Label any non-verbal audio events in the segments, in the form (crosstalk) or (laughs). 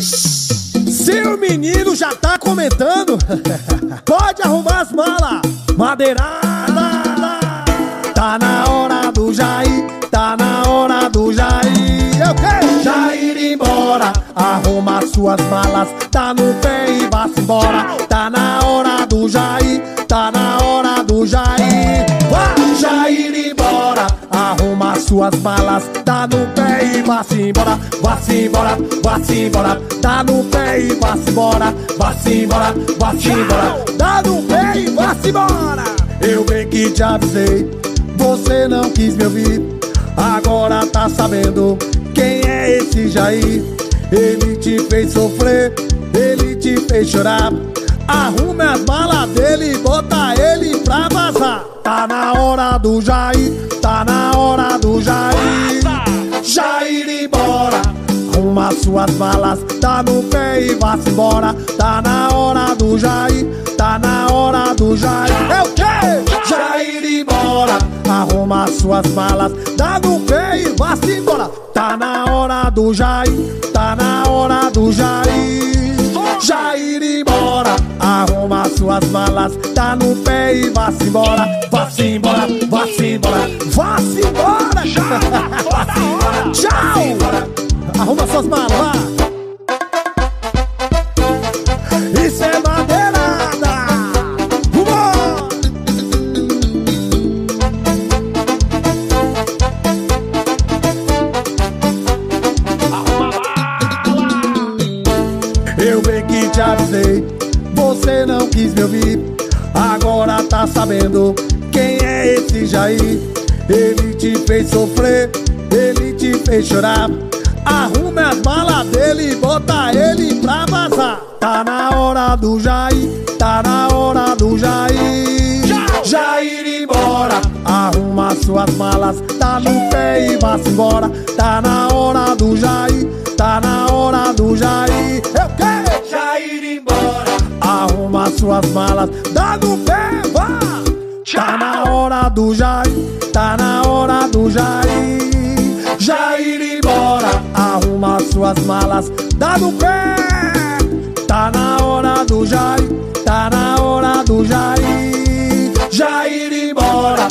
Se o menino já tá comentando, (laughs) pode arrumar as malas, madeirada. Tá na hora do Jair, tá na hora do Jair. Eu quero Jair ir embora, arruma suas malas, tá no pé e vá-se embora. Tá na hora do Jair, tá na hora do Jair. Suas malas, tá no pé e vá-se embora. Vá-se embora, vá-se embora, tá no pé e vá-se embora. Vá-se embora, vá-se embora, tá no pé e vá-se embora. Eu bem que te avisei, você não quis me ouvir. Agora tá sabendo quem é esse Jair. Ele te fez sofrer, ele te fez chorar. Arrume as malas dele e bota ele pra vazar. Tá na hora do Jair, tá na hora do Jair. Jair embora. Arruma suas malas, tá no pé e vá-se embora. Tá na hora do Jair, tá na hora do Jair. É o quê? Jair embora. Arruma suas malas, tá no pé e vá-se embora. Tá na hora do Jair, tá na hora do Jair. Jair embora. Arruma suas malas, tá no pé e vá-se embora. Vá-se embora, vá-se embora, vá-se embora. Vá-se embora. Tchau. Arruma suas malas, vá. Isso é madeirada. Vambora. Eu bem que te avisei, você não quis me ouvir. Agora tá sabendo quem é esse Jair. Ele te fez sofrer, ele te fez chorar. Arrume as malas dele e bota ele pra vazar. Tá na hora do Jair, tá na hora do Jair. Jair embora, arruma suas malas, tá no pé e vá-se embora. Tá na hora do Jair, tá na hora do Jair. Eu quero Jair embora, arruma suas malas, tá no pé, vá. Tá na hora do Jair, tá na hora do Jair. Jair embora, arruma suas malas, dá no pé. Tá na hora do Jair, tá na hora do Jair. Jair embora,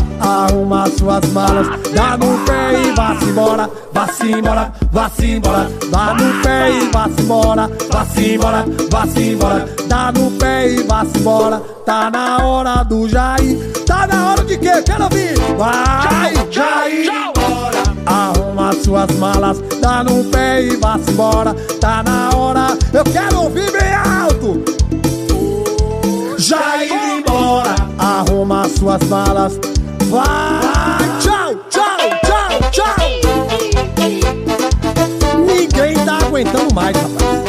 arruma suas malas, dá no pé e vá-se embora, vá-se embora, vá-se embora, dá no pé e vá-se embora, vá-se embora, vá-se embora, dá no pé e vá-se embora. Tá na hora do Jair, tá na hora de quê? Quero ouvir. Vai, Jair embora. Arruma suas malas, dá no pé e vá-se embora. Tá na hora, eu quero ouvir bem alto. Já ir embora, arruma suas malas. Vai, tchau, tchau, tchau, tchau. Ninguém tá aguentando mais, rapaz.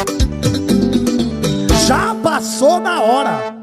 Já passou da hora.